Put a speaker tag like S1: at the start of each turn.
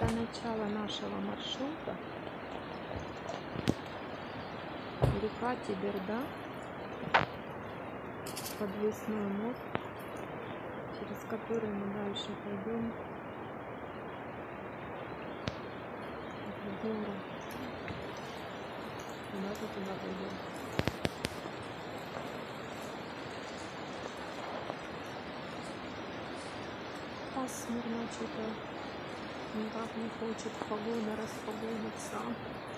S1: Это начало нашего маршрута. Река Тиберда. Подвесной мост, через который мы дальше пойдем в город. Куда-то туда пойдем. Пасмурно что-то никак не хочет погода распогодиться.